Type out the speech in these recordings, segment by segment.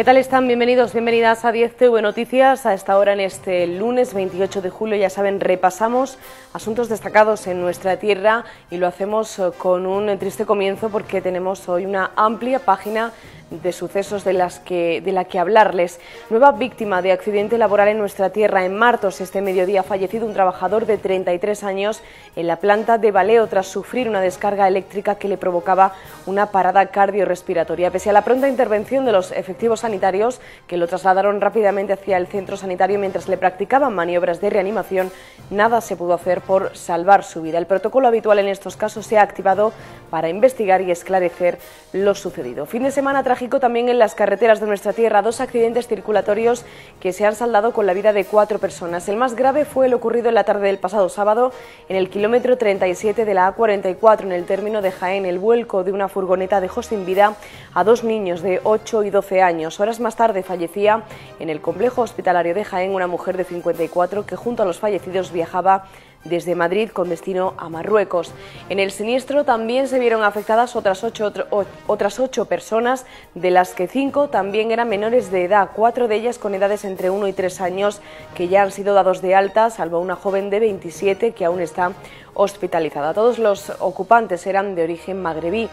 ¿Qué tal están? Bienvenidos, bienvenidas a 10TV Noticias. A esta hora, en este lunes 28 de julio, ya saben, repasamos asuntos destacados en nuestra tierra y lo hacemos eh, con un triste comienzo porque tenemos hoy una amplia página de sucesos de, las que, de la que hablarles. Nueva víctima de accidente laboral en nuestra tierra. En Martos, este mediodía, ha fallecido un trabajador de 33 años en la planta de Baleo tras sufrir una descarga eléctrica que le provocaba una parada cardiorrespiratoria. Pese a la pronta intervención de los efectivos sanitarios, que lo trasladaron rápidamente hacia el centro sanitario mientras le practicaban maniobras de reanimación, nada se pudo hacer por salvar su vida. El protocolo habitual en estos casos se ha activado para investigar y esclarecer lo sucedido. Fin de semana trágico también en las carreteras de nuestra tierra, dos accidentes circulatorios que se han saldado con la vida de cuatro personas. El más grave fue el ocurrido en la tarde del pasado sábado en el kilómetro 37 de la A44 en el término de Jaén. El vuelco de una furgoneta dejó sin vida a dos niños de 8 y 12 años. Horas más tarde fallecía en el complejo hospitalario de Jaén una mujer de 54 que junto a los fallecidos viajaba desde Madrid con destino a Marruecos. En el siniestro también se vieron afectadas otras ocho, otras ocho personas, de las que cinco también eran menores de edad, cuatro de ellas con edades entre uno y tres años que ya han sido dados de alta, salvo una joven de 27 que aún está hospitalizada. Todos los ocupantes eran de origen magrebí.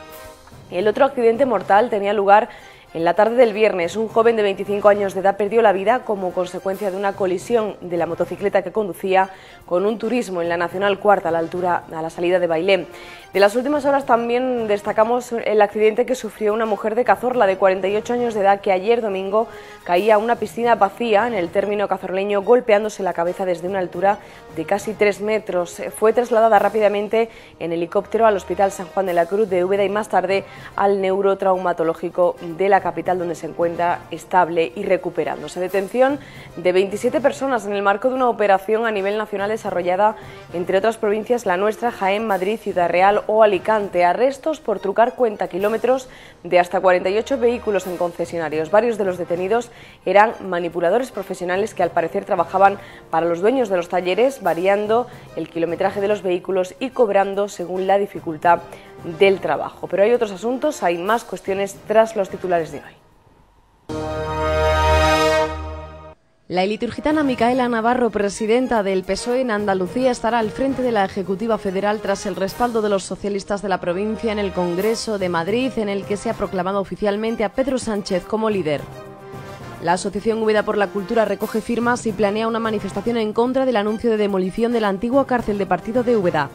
El otro accidente mortal tenía lugar en la tarde del viernes, un joven de 25 años de edad perdió la vida como consecuencia de una colisión de la motocicleta que conducía con un turismo en la Nacional Cuarta a la altura, a la salida de Bailén. De las últimas horas también destacamos el accidente que sufrió una mujer de Cazorla de 48 años de edad que ayer domingo caía a una piscina vacía en el término cazorleño golpeándose la cabeza desde una altura de casi 3 metros. Fue trasladada rápidamente en helicóptero al Hospital San Juan de la Cruz de Úbeda y más tarde al neurotraumatológico de la capital donde se encuentra estable y recuperándose. Detención de 27 personas en el marco de una operación a nivel nacional desarrollada entre otras provincias la nuestra, Jaén, Madrid, Ciudad Real, o Alicante. Arrestos por trucar cuenta kilómetros de hasta 48 vehículos en concesionarios. Varios de los detenidos eran manipuladores profesionales que al parecer trabajaban para los dueños de los talleres, variando el kilometraje de los vehículos y cobrando según la dificultad del trabajo. Pero hay otros asuntos, hay más cuestiones tras los titulares de hoy. La liturgitana Micaela Navarro, presidenta del PSOE en Andalucía, estará al frente de la Ejecutiva Federal tras el respaldo de los socialistas de la provincia en el Congreso de Madrid, en el que se ha proclamado oficialmente a Pedro Sánchez como líder. La Asociación Úbeda por la Cultura recoge firmas y planea una manifestación en contra del anuncio de demolición de la antigua cárcel de partido de Úbeda.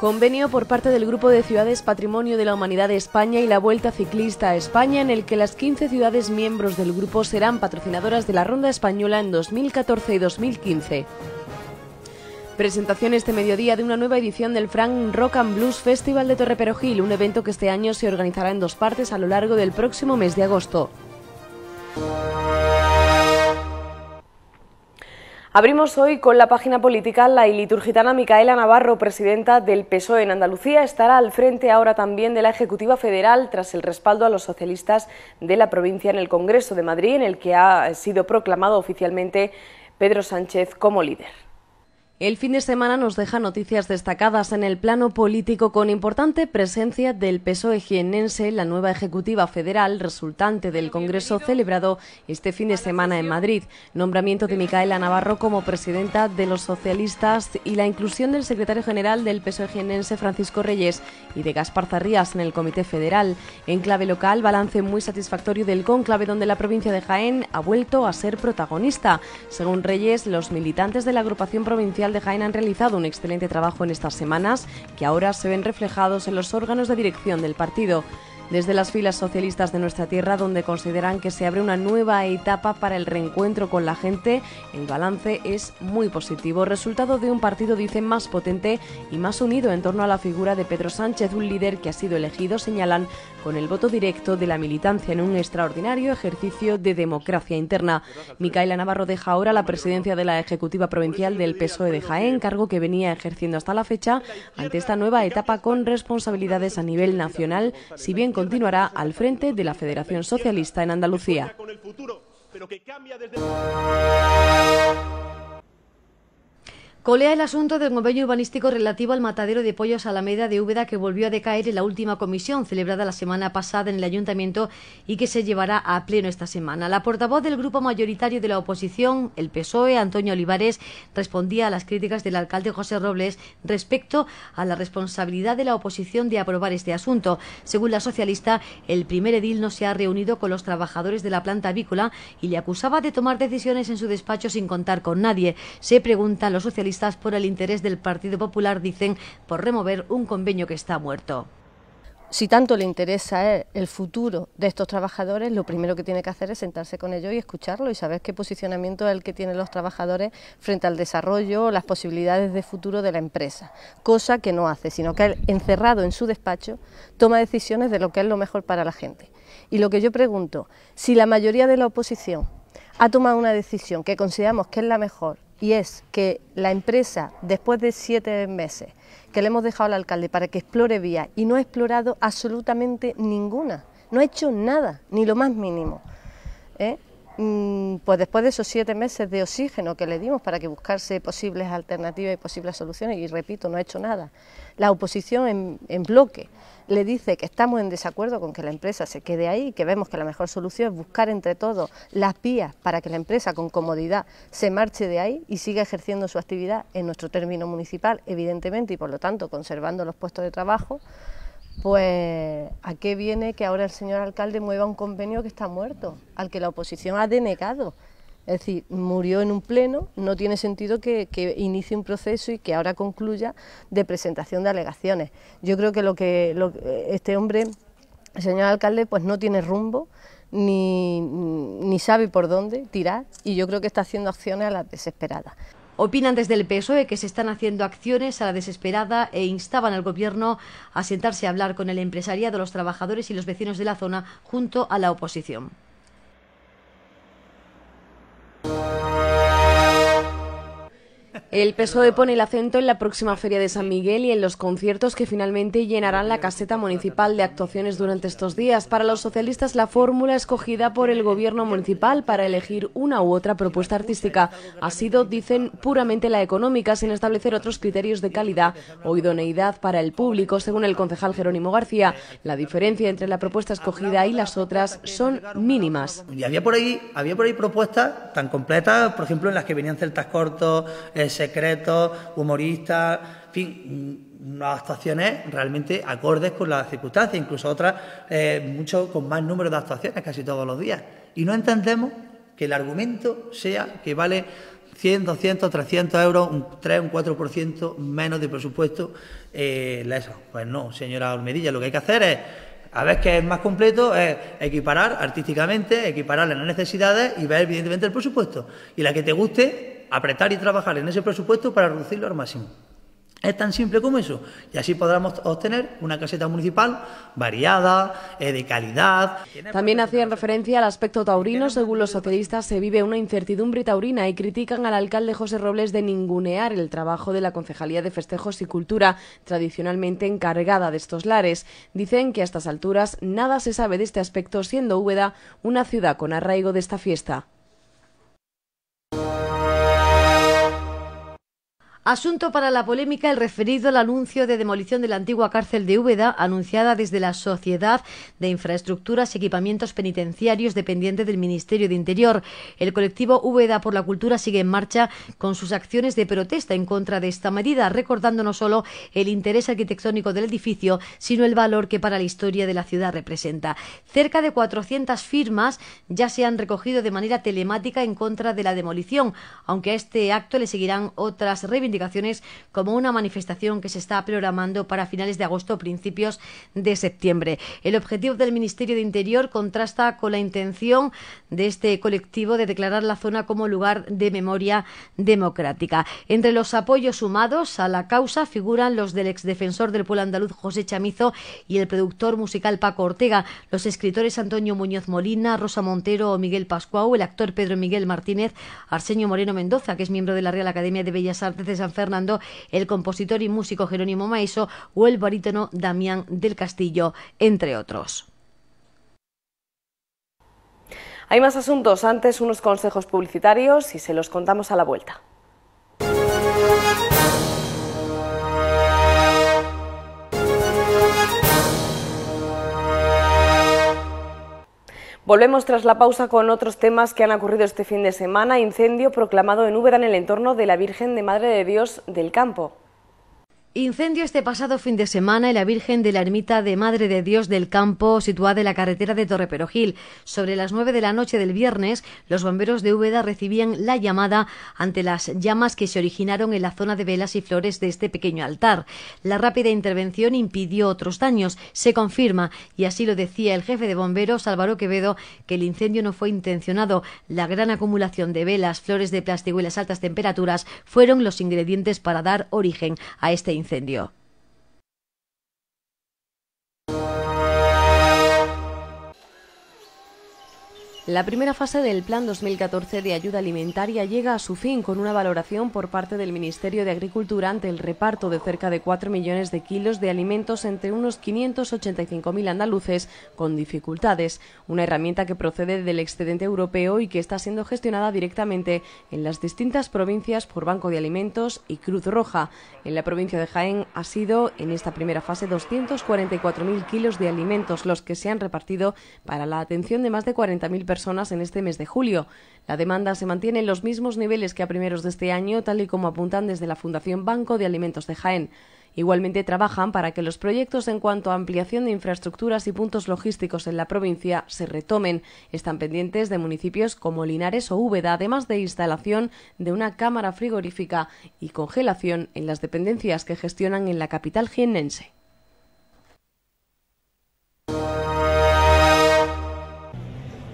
Convenio por parte del Grupo de Ciudades Patrimonio de la Humanidad de España y la Vuelta Ciclista a España, en el que las 15 ciudades miembros del grupo serán patrocinadoras de la Ronda Española en 2014 y 2015. Presentación este mediodía de una nueva edición del Frank Rock and Blues Festival de Torreperogil, un evento que este año se organizará en dos partes a lo largo del próximo mes de agosto. Abrimos hoy con la página política la iliturgitana Micaela Navarro, presidenta del PSOE en Andalucía, estará al frente ahora también de la Ejecutiva Federal tras el respaldo a los socialistas de la provincia en el Congreso de Madrid, en el que ha sido proclamado oficialmente Pedro Sánchez como líder. El fin de semana nos deja noticias destacadas en el plano político con importante presencia del PSOE jienense, la nueva ejecutiva federal resultante del Congreso celebrado este fin de semana en Madrid, nombramiento de Micaela Navarro como presidenta de los socialistas y la inclusión del secretario general del PSOE jienense Francisco Reyes y de Gaspar Zarrías en el Comité Federal. En clave local, balance muy satisfactorio del conclave donde la provincia de Jaén ha vuelto a ser protagonista. Según Reyes, los militantes de la agrupación provincial de Jaén han realizado un excelente trabajo en estas semanas que ahora se ven reflejados en los órganos de dirección del partido desde las filas socialistas de nuestra tierra, donde consideran que se abre una nueva etapa para el reencuentro con la gente. El balance es muy positivo, resultado de un partido, dicen, más potente y más unido en torno a la figura de Pedro Sánchez, un líder que ha sido elegido, señalan, con el voto directo de la militancia en un extraordinario ejercicio de democracia interna. Micaela Navarro deja ahora la presidencia de la Ejecutiva Provincial del PSOE de Jaén, cargo que venía ejerciendo hasta la fecha, ante esta nueva etapa con responsabilidades a nivel nacional, si bien continuará al frente de la Federación Socialista en Andalucía. Colea el asunto del convenio urbanístico relativo al matadero de pollos Alameda de Úbeda que volvió a decaer en la última comisión celebrada la semana pasada en el ayuntamiento y que se llevará a pleno esta semana. La portavoz del grupo mayoritario de la oposición, el PSOE, Antonio Olivares, respondía a las críticas del alcalde José Robles respecto a la responsabilidad de la oposición de aprobar este asunto. Según la socialista, el primer edil no se ha reunido con los trabajadores de la planta avícola y le acusaba de tomar decisiones en su despacho sin contar con nadie. Se preguntan los socialistas por el interés del Partido Popular, dicen, por remover un convenio que está muerto. Si tanto le interesa el futuro de estos trabajadores, lo primero que tiene que hacer es sentarse con ellos y escucharlo y saber qué posicionamiento es el que tienen los trabajadores frente al desarrollo, las posibilidades de futuro de la empresa, cosa que no hace, sino que él, encerrado en su despacho, toma decisiones de lo que es lo mejor para la gente. Y lo que yo pregunto, si la mayoría de la oposición ha tomado una decisión que consideramos que es la mejor y es que la empresa, después de siete meses que le hemos dejado al alcalde para que explore vías y no ha explorado absolutamente ninguna, no ha hecho nada, ni lo más mínimo. ¿eh? Mm, pues después de esos siete meses de oxígeno que le dimos para que buscase posibles alternativas y posibles soluciones, y repito, no ha hecho nada, la oposición en, bloque le dice que estamos en desacuerdo con que la empresa se quede ahí, que vemos que la mejor solución es buscar entre todos las vías para que la empresa con comodidad se marche de ahí y siga ejerciendo su actividad en nuestro término municipal, evidentemente, y por lo tanto conservando los puestos de trabajo, pues ¿a qué viene que ahora el señor alcalde mueva un convenio que está muerto, al que la oposición ha denegado? Es decir, murió en un pleno, no tiene sentido que, inicie un proceso y que ahora concluya de presentación de alegaciones. Yo creo que lo que este hombre, el señor alcalde, pues no tiene rumbo, ni, ni sabe por dónde tirar, y yo creo que está haciendo acciones a las desesperadas. Opinan desde el PSOE que se están haciendo acciones a la desesperada e instaban al Gobierno a sentarse a hablar con el empresariado, los trabajadores y los vecinos de la zona junto a la oposición. El PSOE pone el acento en la próxima Feria de San Miguel y en los conciertos que finalmente llenarán la caseta municipal de actuaciones durante estos días. Para los socialistas, la fórmula escogida por el gobierno municipal para elegir una u otra propuesta artística ha sido, dicen, puramente la económica, sin establecer otros criterios de calidad o idoneidad para el público. Según el concejal Jerónimo García, la diferencia entre la propuesta escogida y las otras son mínimas. Y había por ahí, había por ahí propuestas tan completas, por ejemplo, en las que venían celtas cortos, secretos, humoristas, en fin, unas actuaciones realmente acordes con las circunstancias, incluso otras eh, mucho con más número de actuaciones casi todos los días. Y no entendemos que el argumento sea que vale 100, 200, 300 euros, un 3, un 4% menos de presupuesto eh. Pues no, señora Olmedilla, lo que hay que hacer es a ver qué es más completo, es equiparar artísticamente, equiparar las necesidades y ver evidentemente el presupuesto. Y la que te guste, apretar y trabajar en ese presupuesto para reducirlo al máximo. Es tan simple como eso. Y así podremos obtener una caseta municipal variada, eh, de calidad. También hacían referencia al aspecto taurino. Según los socialistas, se vive una incertidumbre taurina y critican al alcalde José Robles de ningunear el trabajo de la Concejalía de Festejos y Cultura, tradicionalmente encargada de estos lares. Dicen que a estas alturas nada se sabe de este aspecto, siendo Úbeda una ciudad con arraigo de esta fiesta. Asunto para la polémica el referido al anuncio de demolición de la antigua cárcel de Úbeda, anunciada desde la Sociedad de Infraestructuras y Equipamientos Penitenciarios dependiente del Ministerio de Interior. El colectivo Úbeda por la Cultura sigue en marcha con sus acciones de protesta en contra de esta medida, recordando no solo el interés arquitectónico del edificio, sino el valor que para la historia de la ciudad representa. Cerca de 400 firmas ya se han recogido de manera telemática en contra de la demolición, aunque a este acto le seguirán otras reivindicaciones indicaciones como una manifestación que se está programando para finales de agosto o principios de septiembre. El objetivo del Ministerio de Interior contrasta con la intención de este colectivo de declarar la zona como lugar de memoria democrática. Entre los apoyos sumados a la causa figuran los del exdefensor del pueblo andaluz José Chamizo y el productor musical Paco Ortega, los escritores Antonio Muñoz Molina, Rosa Montero o Miguel Pascuau, el actor Pedro Miguel Martínez, Arsenio Moreno Mendoza, que es miembro de la Real Academia de Bellas Artes de San Fernando, el compositor y músico Jerónimo Maiso o el barítono Damián del Castillo, entre otros. Hay más asuntos, antes unos consejos publicitarios y se los contamos a la vuelta. Volvemos tras la pausa con otros temas que han ocurrido este fin de semana. Incendio proclamado en Úbeda en el entorno de la Virgen de Madre de Dios del Campo. Incendio este pasado fin de semana en la Virgen de la Ermita de Madre de Dios del Campo, situada en la carretera de Torreperogil. Sobre las nueve de la noche del viernes, los bomberos de Úbeda recibían la llamada ante las llamas que se originaron en la zona de velas y flores de este pequeño altar. La rápida intervención impidió otros daños. Se confirma, y así lo decía el jefe de bomberos, Álvaro Quevedo, que el incendio no fue intencionado. La gran acumulación de velas, flores de plástico y las altas temperaturas fueron los ingredientes para dar origen a este incendio incendio. La primera fase del Plan 2014 de ayuda alimentaria llega a su fin con una valoración por parte del Ministerio de Agricultura ante el reparto de cerca de 4 millones de kilos de alimentos entre unos 585.000 andaluces con dificultades, una herramienta que procede del excedente europeo y que está siendo gestionada directamente en las distintas provincias por Banco de Alimentos y Cruz Roja. En la provincia de Jaén ha sido en esta primera fase 244.000 kilos de alimentos los que se han repartido para la atención de más de 40.000 personas en este mes de julio. La demanda se mantiene en los mismos niveles que a primeros de este año, tal y como apuntan desde la Fundación Banco de Alimentos de Jaén. Igualmente trabajan para que los proyectos en cuanto a ampliación de infraestructuras y puntos logísticos en la provincia se retomen. Están pendientes de municipios como Linares o Úbeda, además de instalación de una cámara frigorífica y congelación en las dependencias que gestionan en la capital jiennense.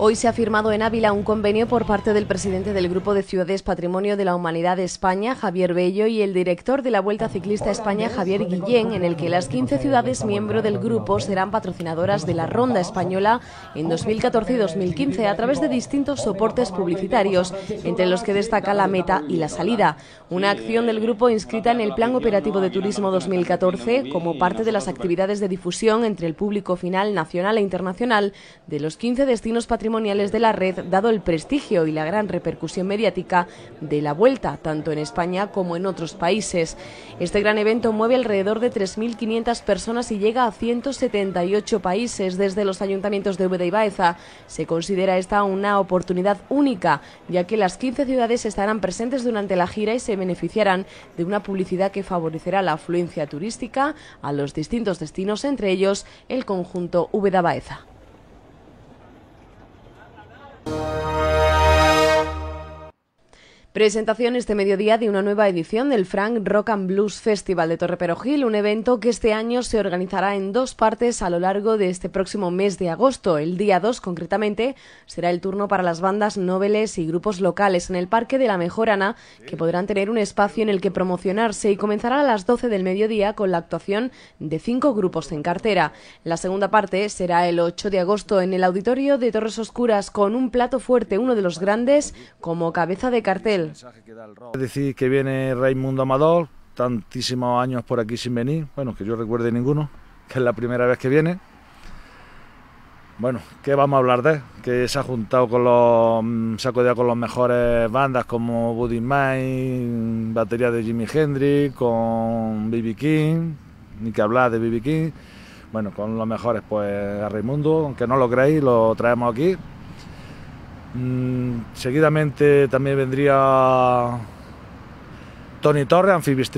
Hoy se ha firmado en Ávila un convenio por parte del presidente del Grupo de Ciudades Patrimonio de la Humanidad de España, Javier Bello, y el director de la Vuelta Ciclista España, Javier Guillén, en el que las 15 ciudades miembro del grupo serán patrocinadoras de la Ronda Española en 2014 y 2015 a través de distintos soportes publicitarios, entre los que destaca la meta y la salida. Una acción del grupo inscrita en el Plan Operativo de Turismo 2014 como parte de las actividades de difusión entre el público final nacional e internacional de los 15 destinos patrimoniales de la red, dado el prestigio y la gran repercusión mediática de la vuelta, tanto en España como en otros países. Este gran evento mueve alrededor de 3.500 personas y llega a 178 países desde los ayuntamientos de Úbeda y Baeza. Se considera esta una oportunidad única, ya que las 15 ciudades estarán presentes durante la gira y se beneficiarán de una publicidad que favorecerá la afluencia turística a los distintos destinos, entre ellos el conjunto Úbeda Baeza. Música Presentación este mediodía de una nueva edición del Frank Rock and Blues Festival de Torreperogil, un evento que este año se organizará en dos partes a lo largo de este próximo mes de agosto. El día 2, concretamente, será el turno para las bandas noveles y grupos locales en el Parque de la Mejorana, que podrán tener un espacio en el que promocionarse y comenzará a las 12 del mediodía con la actuación de cinco grupos en cartera. La segunda parte será el 8 de agosto en el Auditorio de Torres Oscuras con un plato fuerte, uno de los grandes, como cabeza de cartel. Decir, que viene Raimundo Amador, tantísimos años por aquí sin venir, bueno, que yo recuerde ninguno, que es la primera vez que viene. Bueno, ¿qué vamos a hablar de? Que se ha juntado con los. Mm, se ha con las mejores bandas como Buddy Mine, batería de Jimi Hendrix, con B.B. King, ni que hablar de B.B. King. Bueno, con los mejores, pues a Raimundo, aunque no lo creéis, lo traemos aquí seguidamente también vendría Tony Torres, Amphibious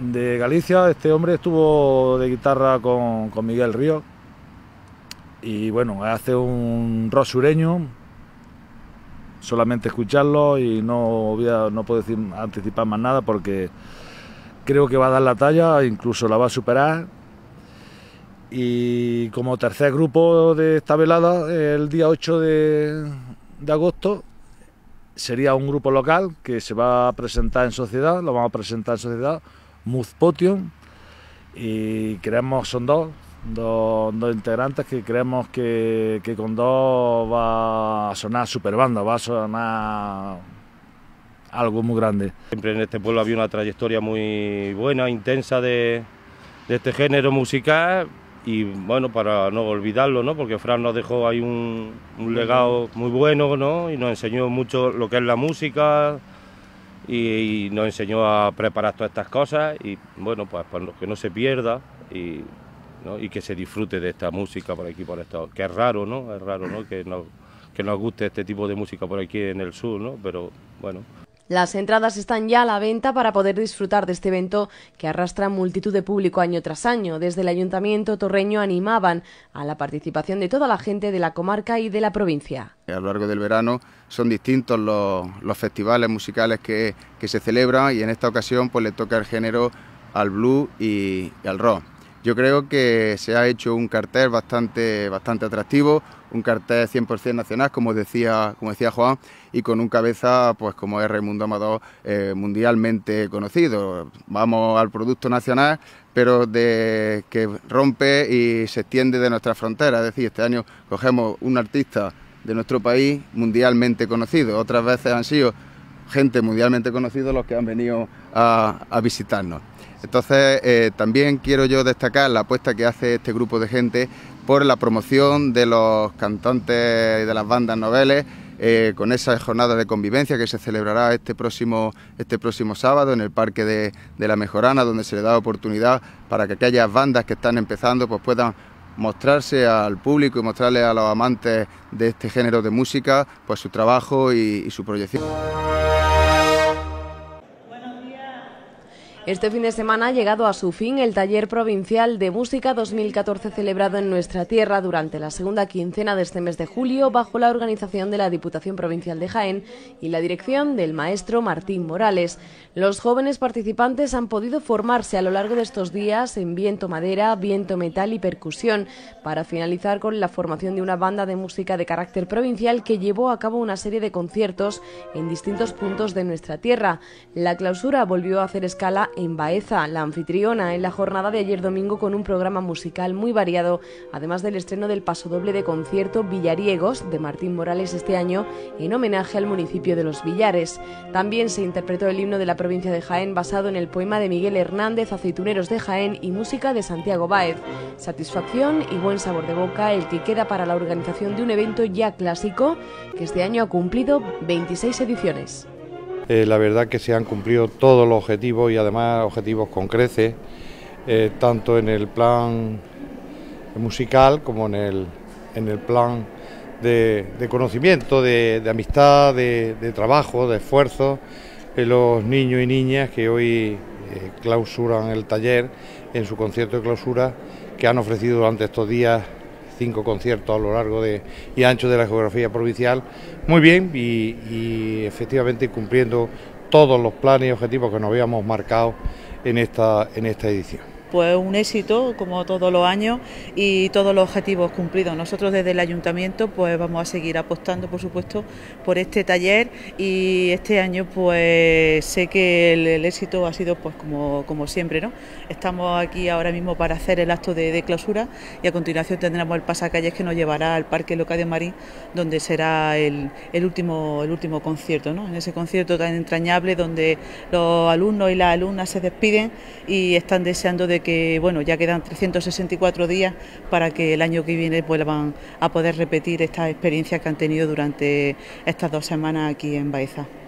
de Galicia. Este hombre estuvo de guitarra con, Miguel Río. Y bueno, hace un rock sureño. Solamente escucharlo y no, no puedo decir, anticipar más nada porque creo que va a dar la talla, incluso la va a superar y como tercer grupo de esta velada, el día 8 de, agosto, sería un grupo local que se va a presentar en sociedad, lo vamos a presentar en sociedad, Muz Potion, y creemos, son dos, dos, integrantes que creemos que, con dos va a sonar super banda, va a sonar algo muy grande. Siempre en este pueblo había una trayectoria muy buena, intensa de este género musical y bueno, para no olvidarlo, ¿no? porque Fran nos dejó ahí un, legado muy bueno ¿no? y nos enseñó mucho lo que es la música y, nos enseñó a preparar todas estas cosas y bueno, pues para que no se pierda y y que se disfrute de esta música por aquí, por esto, que es raro, ¿no? Es raro, ¿no? Que, no, que nos guste este tipo de música por aquí en el sur, ¿no? Pero bueno. Las entradas están ya a la venta para poder disfrutar de este evento que arrastra multitud de público año tras año. Desde el Ayuntamiento Torreño animaban a la participación de toda la gente de la comarca y de la provincia. A lo largo del verano son distintos los, festivales musicales que, se celebran y en esta ocasión pues le toca el género al blues y al rock. Yo creo que se ha hecho un cartel bastante, bastante atractivo, un cartel 100% nacional, como decía, como decía Juan, y con un cabeza, pues como es Raimundo Amador, eh, mundialmente conocido. Vamos al producto nacional, pero de que rompe y se extiende de nuestra frontera. Es decir, este año cogemos un artista de nuestro país mundialmente conocido. Otras veces han sido gente mundialmente conocida los que han venido a visitarnos. Entonces, eh, también quiero yo destacar la apuesta que hace este grupo de gente por la promoción de los cantantes y de las bandas noveles, eh, con esa jornada de convivencia que se celebrará este próximo, este próximo sábado en el Parque de, la Mejorana, donde se le da oportunidad para que aquellas bandas que están empezando pues puedan mostrarse al público y mostrarle a los amantes de este género de música pues su trabajo y su proyección. Este fin de semana ha llegado a su fin el taller provincial de música 2014 celebrado en nuestra tierra durante la segunda quincena de este mes de julio bajo la organización de la Diputación Provincial de Jaén y la dirección del maestro Martín Morales. Los jóvenes participantes han podido formarse a lo largo de estos días en viento madera, viento metal y percusión para finalizar con la formación de una banda de música de carácter provincial que llevó a cabo una serie de conciertos en distintos puntos de nuestra tierra. La clausura volvió a hacer escala en Baeza, la anfitriona, en la jornada de ayer domingo con un programa musical muy variado, además del estreno del pasodoble de concierto Villariegos de Martín Morales este año en homenaje al municipio de Los Villares. También se interpretó el himno de la provincia de Jaén basado en el poema de Miguel Hernández, Aceituneros de Jaén y música de Santiago Báez. Satisfacción y buen sabor de boca el que queda para la organización de un evento ya clásico que este año ha cumplido 26 ediciones. Eh, la verdad que se han cumplido todos los objetivos y además objetivos con creces, eh, tanto en el plan musical como en el, en el plan de, conocimiento, de, amistad, de, trabajo, de esfuerzo, de los niños y niñas que hoy eh, clausuran el taller en su concierto de clausura, que han ofrecido durante estos días cinco conciertos a lo largo de, y ancho de la geografía provincial, muy bien y, efectivamente cumpliendo todos los planes y objetivos que nos habíamos marcado en esta, en esta edición pues un éxito como todos los años y todos los objetivos cumplidos. Nosotros desde el ayuntamiento pues vamos a seguir apostando por supuesto por este taller y este año pues sé que el, éxito ha sido pues como, como, siempre, ¿no? Estamos aquí ahora mismo para hacer el acto de, clausura y a continuación tendremos el pasacalles que nos llevará al Parque Local de Marín donde será el, último el último concierto, ¿no? En ese concierto tan entrañable donde los alumnos y las alumnas se despiden y están deseando de que bueno, ya quedan 364 días para que el año que viene vuelvan a poder repetir esta experiencia que han tenido durante estas dos semanas aquí en Baeza.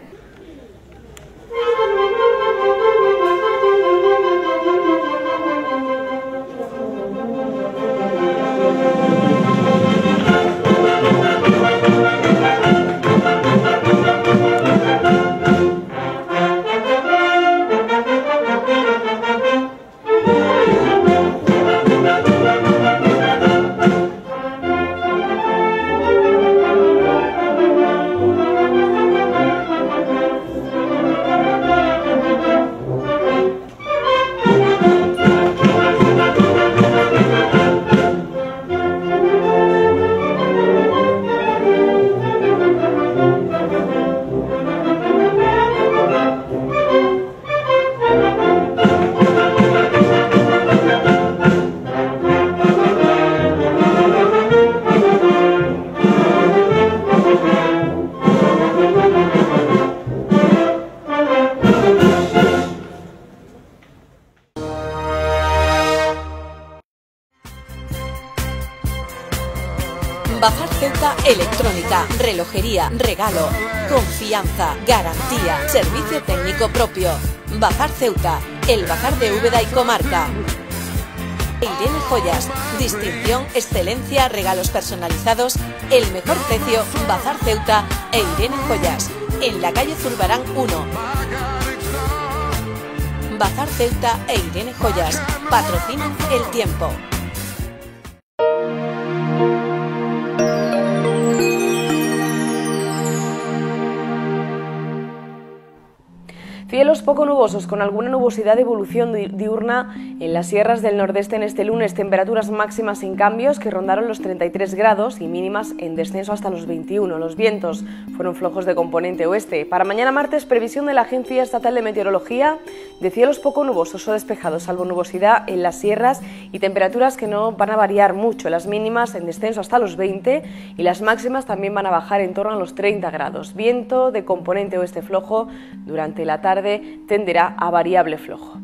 Regalo, confianza, garantía, servicio técnico propio. Bajar Ceuta, el bajar de Úbeda y comarca. Irene Joyas. Distinción, excelencia, regalos personalizados, el mejor precio, Bazar Ceuta e Irene Joyas. En la calle Zurbarán 1. Bazar Ceuta e Irene Joyas. Patrocinan el tiempo. Cielos poco nubosos con alguna nubosidad de evolución diurna en las sierras del nordeste en este lunes, temperaturas máximas sin cambios que rondaron los 33 grados y mínimas en descenso hasta los 21. Los vientos fueron flojos de componente oeste. Para mañana martes, previsión de la Agencia Estatal de Meteorología de cielos poco nubosos o despejados, salvo nubosidad en las sierras y temperaturas que no van a variar mucho. Las mínimas en descenso hasta los 20 y las máximas también van a bajar en torno a los 30 grados. Viento de componente oeste flojo durante la tarde tenderá a variable flojo.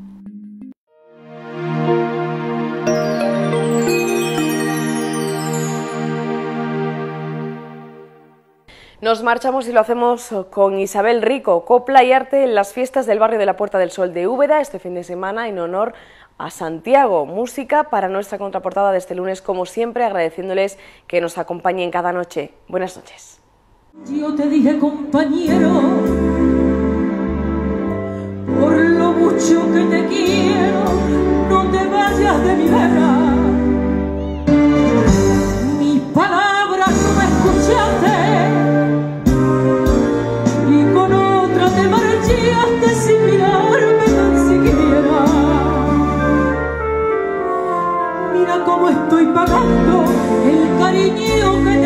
Nos marchamos y lo hacemos con Isabel Rico, copla y arte en las fiestas del barrio de la Puerta del Sol de Úbeda este fin de semana en honor a Santiago. Música para nuestra contraportada de este lunes, como siempre, agradeciéndoles que nos acompañen cada noche. Buenas noches. Yo te dije, compañero mucho que te quiero, no te vayas de mi vera. Mis palabras no me escuchaste y con otra te marchaste sin mirarme tan siquiera. Mira cómo estoy pagando el cariño que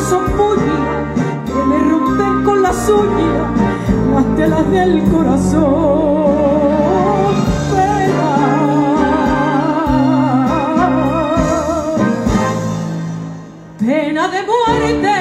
son puñas que me rompen con las uñas las telas del corazón. Pena, pena de muerte.